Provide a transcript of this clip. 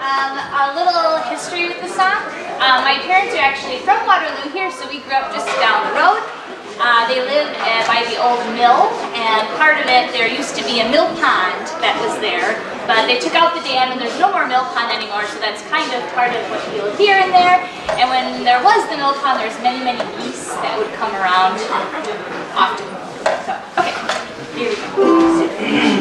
Um, a little history with the song. Uh, my parents are actually from Waterloo here, so we grew up just down the road. Uh, they lived uh, by the old mill, and part of it, there used to be a mill pond that was there, but they took out the dam and there's no more mill pond anymore, so that's kind of part of what you'll hear in there. And when there was the mill pond, there's many, many geese that would come around often. So, okay, here we go.